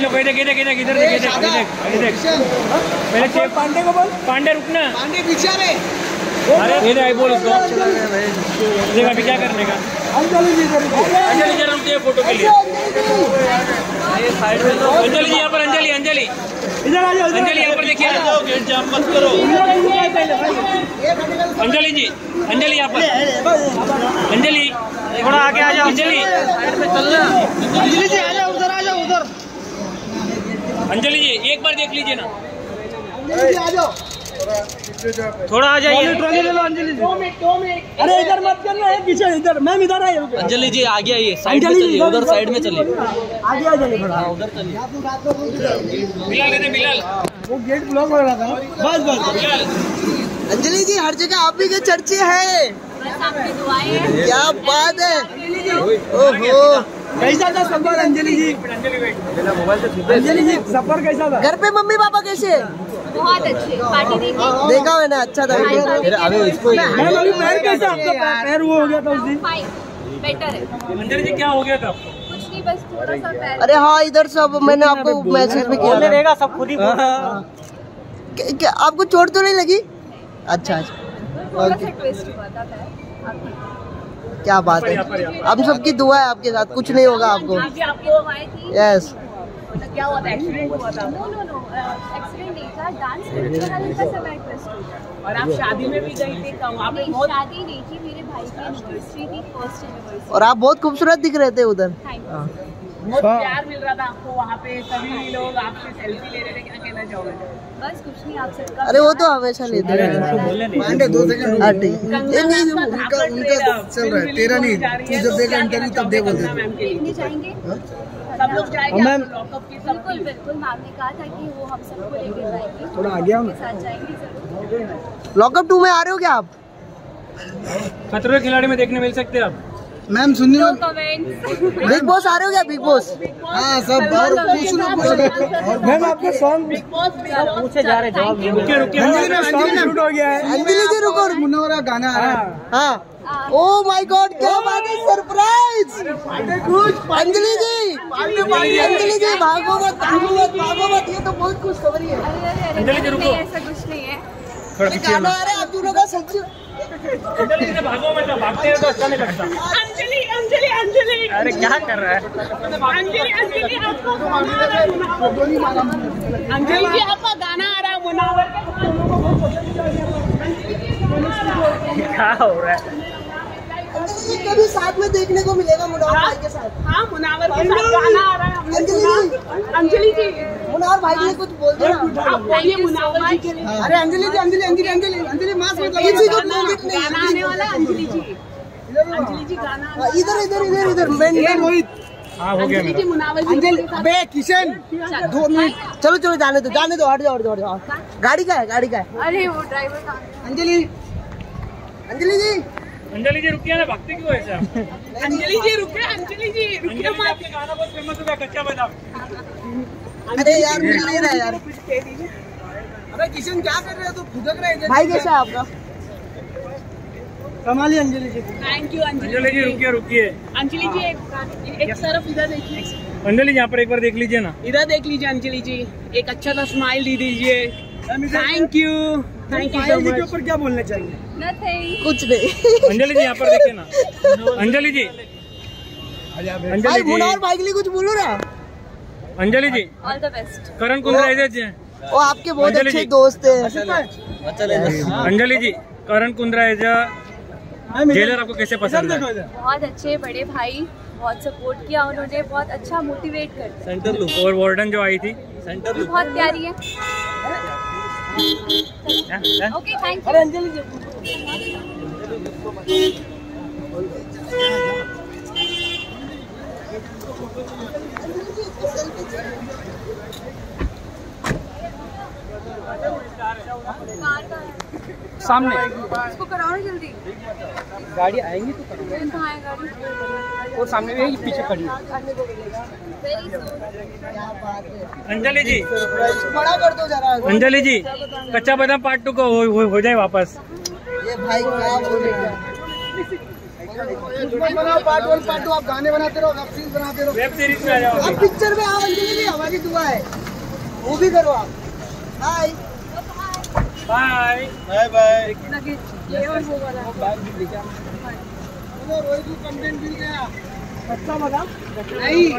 लोग ये देख देख देख इधर देख ये देख देख देख। पहले चेक पांडे को बोल। पांडे रुकना। पांडे पीछे रे अरे ये देख बोल उसको देख अभी क्या करने का। अंजलि जी इधर। अंजलि जरा रुक जाइए फ़ोटो के लिए। अंजलि जी यहाँ पर अंजलि अंजलि। इधर आ जाओ अंजलि यहाँ पर देखिए। गेट जाम मत करो। अंजलि जी अंजलि यहाँ पर। अंजलि थोड़ा आगे आ जाओ। अंजलि। अंजलि जी आ जाओ उधर आ जाओ उधर। अंजलि जी एक बार देख लीजिए ना। अंजलि जी आ जाओ। थोड़ा आ जाइए। ट्रॉली ले लो अंजलि जी। अरे इधर मत करना है पीछे इधर। मैम इधर आइए। अंजलि जी आगे आइए साइड में चलिए उधर साइड में चलिए। आगे आ जाइए थोड़ा। उधर चलिए। बिलाल इधर बिलाल वो गेट ब्लॉक हो रहा था। बस बस। अंजलि जी हर जगह आप ही के चर्चे हैं। क्या बात है। ओहो। कैसा था सफ़र अंजलि जी? अंजलि जी सफ़र कैसा था? घर पे मम्मी पापा कैसे? बहुत अच्छे। पार्टी देखी देखा मैंने अच्छा था। अभी इसको मैम अभी पैर कैसा आपका? पैर- वो हो गया था उस दिन। बेटर है। अंजलि जी क्या हो गया था? आपको कुछ नहीं बस थोड़ा सा पैर अरे हाँ इधर सब मैंने आपको मैसेज में किया। देगा सब खुद ही क्या- क्या आपको चोट तो नहीं लगी? अच्छा अच्छा। क्या बात है। हम सबकी दुआ है आपके साथ कुछ नहीं होगा आपको। आए थी यस क्या हुआ था एक्सीडेंट हुआ था। नो नो नो एक्सीडेंट नहीं था डांस करते हुए हल्का सा बैक ट्विस्ट हुआ और आप शादी में भी गई थी वहाँ पे बहुत शादी नहीं थी मेरे भाई की एनिवर्सरी थी फ़र्स्ट एनिवर्सरी और आप बहुत खूबसूरत दिख रहे थे उधर। थैंक यू बहुत प्यार मिल रहा था आपको वहाँ पे सभी लोग आपसे सेल्फी ले रहे थे क्या कहना चाहोगे बस कुछ नहीं आप सबका अरे वो तो हमेशा लेते हैं दो सेकंड। हाँ, ठीक। है। ये नहीं उनका उनका चल रहा है। तेरा नहीं तू जब देखा इंटरव्यू तब दे बोलते मैम सब लोग जाएँगे बिल्कुल बिल्कुल मैम ने कहा था कि वो हम सबको लेके जाएँगे। थोड़ा आगे साथ जाएँगे लॉकअप टू में आ रहे हो क्या आप? खतरों के खिलाड़ी में देखने मिल सकते हैं आप। मैम सुनिए। बिग बॉस आ रहे हो क्या? बिग बॉस? हाँ सब और पूछ लो पूछ लो। मैम आपका सॉन्ग पूछे जा रहे जवाब रुकिए रुकिए अंजलि में सॉन्ग शूट हो गया है। अंजलि जी रुको मुन्नौरा गाना आ रहा है। हाँ। ओ माय गॉड क्या बात है सरप्राइज़ अंजलि जी अंजलि जी भागो मत भागो मत भागो मत ये तो बहुत खुश खबरी है। अरे अरे अरे अंजलि जी, रुको। ऐसा कुछ नहीं है। थोड़ा पीछे गाना आ रहा है आप दोनों का सच। अंजलि जी भागो मत भागते हैं तो अच्छा नहीं लगता। अंजलि अंजलि अंजलि अरे क्या कर रहा है? अंजलि अंजलि आपको गाना आ रहा है अंजलि जी आपका गाना आ रहा है मुनावर क्या हो रहा है? अंजलि जी कभी साथ में देखने को मिलेगा मुनार भाई के साथ? हाँ मुनावर के साथ गाना आ रहा है अंजलि। अंजलि जी। मुनार भाई ने कुछ बोल दिया आप बोलिए मुनावर जी के। लिए अरे अंजलि जी अंजलि अंजलि अंजलि अंजलि मास्क मत किसी को गाना आने वाला अंजलि जी। अंजलि जी गाना हाँ, इधर इधर इधर इधर। मैं ये रोहित हाँ हो गया अंजलि जी मेरा। मुनावर जी अंजलि के किशन। दो मिनट। चलो चलो जाने दो जाने दो हट जाओ हट जाओ हट जाओ। गाड़ी का है गाड़ी का है। अरे वो ड्राइवर कहाँ है? अंजलि। अंजलि जी। अंजलि जी रुकिए ना भागते क्यों ऐसे अंजलि जी रुके अंजलि जी रुके अंजलि जी मत। आपके गाना बहुत फ़ेमस है, कच्चा बादाम। अरे यार मिल नहीं रहा यार। अबे किशन क्या कर रहे हो? तो फुदक रहे हैं भाई कैसा है आपका? संभालिए अंजलि जी। थैंक यू अंजलि अंजलि जी रुकिए रुकिए। अंजलि जी एक एक तरफ़ इधर देखिए अंजलि यहाँ पर एक बार देख लीजिए ना। इधर देख लीजिए अंजलि जी। एक अच्छा सा स्माइल दे दीजिए। Thank you thank you ji के ऊपर क्या बोलना चाहिए Nothing. कुछ नहीं। अंजलि जी यहाँ पर देखिए ना। अंजलि जी। अंजलि जी। मुनार भाई के लिए कुछ बोलो ना। Anjali ji. All the best. Karan Kundra ji वो आपके बहुत अच्छे दोस्त हैं। अंजलि जी करण कुंद्रा एज जेलर आपको कैसे पसंद है? बहुत अच्छे बड़े भाई बहुत सपोर्ट किया उन्होंने बहुत अच्छा मोटिवेट करते सेंटर लुक और वार्डन जो आई थी? सेंटर लुक बहुत प्यारी है। Okay thank you Anjali ji. सामने। इसको कराओ ना जल्दी। गाड़ी आएँगी तो है गाड़ी। और सामने भी पीछे खड़ी अंजलि जी। बड़ा कर दो जरा। अंजलि जी कच्चा बादाम पार्ट टू को हो, हो, हो जाए वापस। ये भाई क्या बोल बनाओ पार्ट वन पार्ट टू आप गाने बनाते रहो वेब सीरीज़ बनाते रहो। वेब सीरीज़ में आ जाओ। आप पिक्चर में आओ अंजलि जी हमारी दुआ है। वो भी करो आप। बाय बाय बाय बाय ये और वो वाला। रोहित को कंटेंट मिल गया। नहीं।